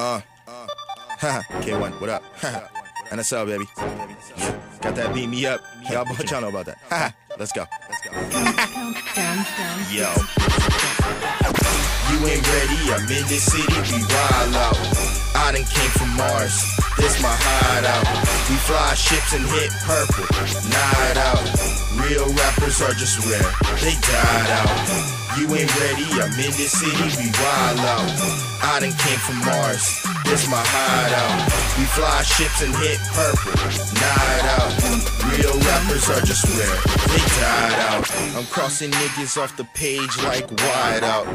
Uh, uh, K1, what up? and NSL, baby. Yeah, got that beam me up. Y'all, y'all know about that. Let's go. Let's go. Yo. You ain't ready, I'm in this city, we wild out. I done came from Mars, this my hideout. We fly ships and hit purple, night out. Real rappers are just rare, they died out. You ain't ready, I'm in this city, we wild out. I done came from Mars, this my hideout. We fly ships and hit purple, night out. Real rappers are just rare, they died out. I'm crossing niggas off the page like wide out.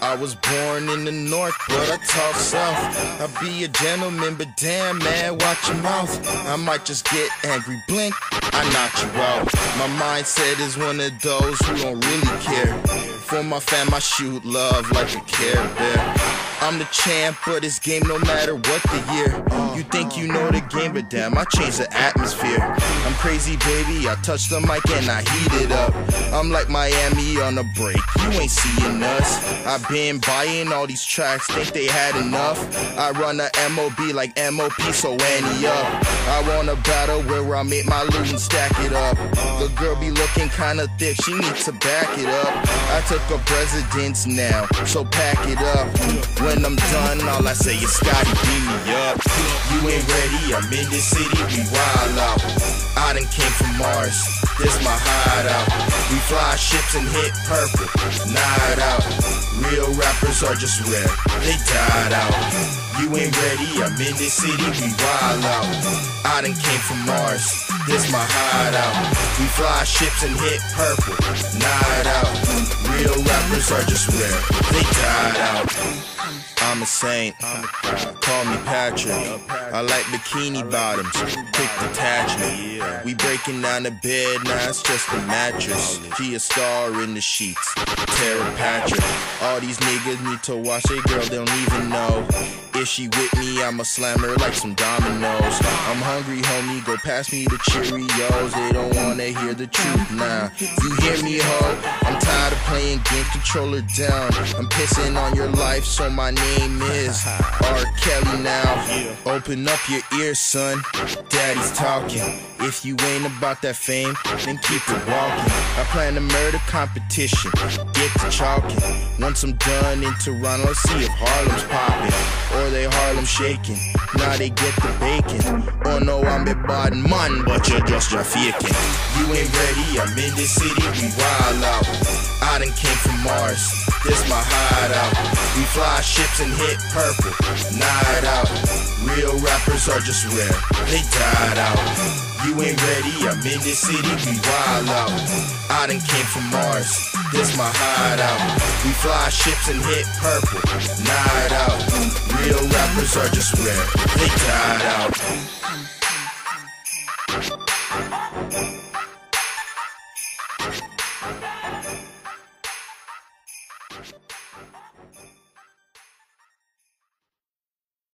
I was born in the north, but I talk south. I be a gentleman, but damn man, watch your mouth. I might just get angry, blink, I knock you out. My mindset is one of those who don't really care. For my fam, I shoot love like a care bear. I'm the champ, of this game no matter what the year. You think you know the game, but damn, I change the atmosphere. I'm crazy, baby. I touch the mic and I heat it up. I'm like Miami on a break. You ain't seeing us. I've been buying all these tracks, think they had enough. I run a MOB like MOP, so Ante Up. I want a battle where I make my loot and stack it up. The girl be looking kinda thick, she needs to back it up. I took a president's now, so pack it up. When I'm done, all I say is Scotty, me up. You ain't ready, I'm in this city, we wild out. I done came from Mars, this my hideout. We fly ships and hit purple, night out. Real rappers are just rare, they died out. You ain't ready, I'm in this city, we wild out. I done came from Mars, this my hideout. We fly ships and hit purple, night out. Real rappers are just rare, they died out. I'm a saint. Call me Patrick. I like bikini bottoms, quick detachment. We breaking down the bed, now it's just a mattress. She a star in the sheets. Tera Patrick. All these niggas need to watch a girl, they don't even know. If she with me, I'ma slam her like some dominoes. I'm hungry, homie, go pass me the Cheerios. They don't wanna hear the truth, nah. You hear me, ho? Playing game controller down. I'm pissing on your life, so my name is R. Kelly now. Open up your ears, son. Daddy's talking. If you ain't about that fame, then keep it walking. I plan to murder competition. Get to chalking. Once I'm done in Toronto, see if Harlem's popping. They Harlem shaking. Now they get the bacon. Oh no, I'm a bad man, but you're just faking. You ain't ready, I'm in this city, we wild out. I done came from Mars, this my hideout. We fly ships and hit purple, night out. Real rappers are just rare, they died out. You ain't ready, I'm in this city, we wild out. I done came from Mars, this my hideout. We fly ships and hit purple, night out. Mm, real rappers are just rare, they died out.